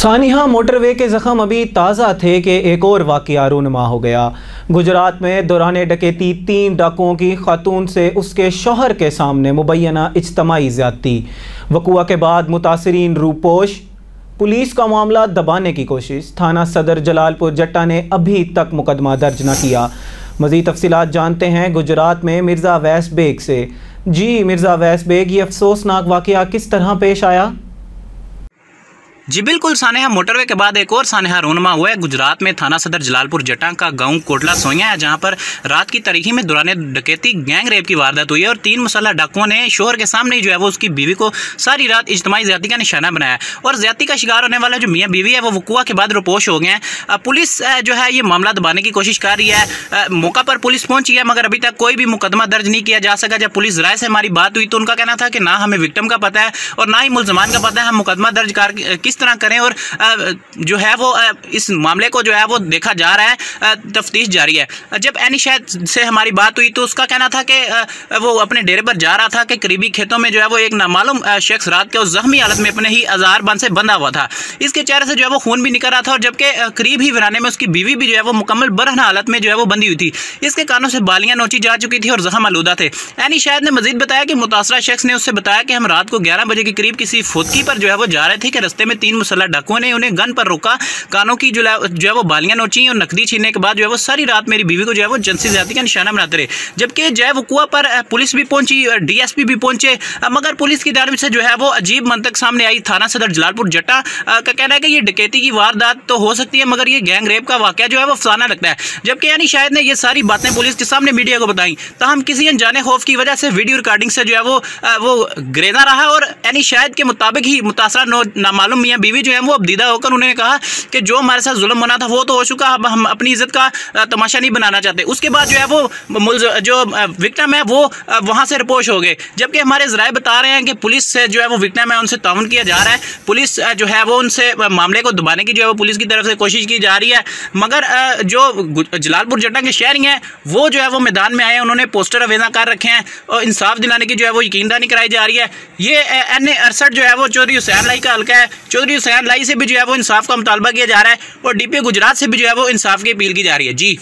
सानिहा motorway के ज़ख़म अभी ताज़ा थे कि एक और वाक़ रूनमा हो गया। गुजरात में दौरान डकैती तीन डाकुओं की खातून से उसके शोहर के सामने मुबैना इजतमाही ज़्यादती। वकुआ के बाद मुतासरीन रूपोश। पुलिस का मामला दबाने की कोशिश। थाना सदर जलालपुर जट्टा ने अभी तक मुकदमा दर्ज न किया। मज़ीद तफसीत जानते हैं गुजरात में मिर्ज़ा वैस बेग से। जी, मिर्ज़ा वैस बेग ये अफसोसनाक वाक़ किस तरह पेश आया? जी बिल्कुल सानेहा मोटरवे के बाद एक और सानेहा रोनमा हुआ है। गुजरात में थाना सदर जलालपुर जटा का गाँव कोटला सोया है, जहाँ पर रात की तारीखी में दौरान डकैती, गैंग रेप की वारदात हुई है और तीन मसाला डाकुओं ने शोहर के सामने जो है वो उसकी बीवी को सारी रात इज्तमाही ज़्यादा का निशाना बनाया। और ज़्यादा का शिकार होने वाला जो मियाँ बीवी है, वो वकुआ के बाद रुपोश हो गए हैं। पुलिस जो है ये मामला दबाने की कोशिश कर रही है। मौका पर पुलिस पहुँची है, मगर अभी तक कोई भी मुकदमा दर्ज नहीं किया जा सका। जब पुलिस राय से हमारी बात हुई तो उनका कहना था कि ना हमें विक्टम का पता है और ना ही मुलजमान का पता है, हम मुकदमा दर्ज कर किस तरह करें और जो है वो इस मामले को जो है वो देखा जा रहा है तफ्तीश जारी है। जब एनी शायद से हमारी बात हुई तो उसका कहना था कि वो अपने डेरे पर जा रहा था कि करीबी खेतों में जो है वो एक नामालूम शख्स रात के उस जख्मी हालत में अपने ही आजार बंद से बंधा हुआ था। इसके चेहरे से जो है वो खून भी निकल रहा था और जबकि करीब ही वीराने में उसकी बीवी भी जो है वो मुकम्मल बरहन हालत में जो है वो बंदी हुई थी। इसके कारणों से बालियाँ नोची जा चुकी थी और जख्म आलूदा थे। एनी शायद ने मजीद बताया कि मुतासरा शख्स ने उससे बताया कि हम रात को ग्यारह बजे के करीब किसी फुदकी पर जो है वो जा रहे थे कि रस्ते में तीन मुसल्ला डाकुओं ने उन्हें गन पर रोका। कानों की जो जो है वो बालियाँ नोची, और नकदी छीनने के बाद जो है वो सारी रात मेरी बीवी को जो है वो जनसी ज़्यादा का निशाना बनाते रहे। जबकि जो है वो पर पुलिस भी पहुँची डीएसपी भी पहुँचे। मगर पुलिस की जानब से जो है वो अजीब मंतक सामने आई। थाना सदर जलालपुर जट्टा का कहना है कि ये डकैती की वारदात तो हो सकती है, मगर ये गैंग रेप का वाक्य जो है वो अफसाना लगता है। जबकि यानी शायद ने ये सारी बातें पुलिस के सामने मीडिया को बताई। तो हम किसी अनजाने खौफ की वजह से वीडियो रिकॉर्डिंग से जो है वो वो ग्रेजा रहा, और यानी शायद के मुताबिक ही मुतासरा नामालूम मियाँ बीवी जो है वो अब दीदा होकर उन्होंने कहा कि जो हमारे साथ जुल्म बना था, वो तो हो चुका अब हम अपनी इज़्ज़त का तमाशा नहीं बनाना चाहते। उसके बाद जो है वो जो विक्टम है, वो वहाँ से रिपोर्ट हो गए। जबकि हमारे जराए बता रहे हैं कि पुलिस से जो है वो विक्टम है, उनसे ताउन किया जा रहा है। पुलिस जो है वो उनसे मामले को दबाने की जो है वो पुलिस की तरफ़ से कोशिश की जा रही है। मगर जो जलालपुर जट्टा के शहरी हैं, वो जो है वो मैदान में आए हैं। उन्होंने पोस्टर अवेजा कर रखे हैं और इंसाफ दिलाने की जो है वो यकीनदानी कराई जा रही है। ये एन ए अड़सठ जो है वो चौधरी हुसैन लाई का हल्का है। चौधरी हुसैन लाई से भी जो है वो इंसाफ का मुतालबा किया जा रहा है और डीपी गुजरात से भी जो है वो इंसाफ की अपील की जा रही है। जी।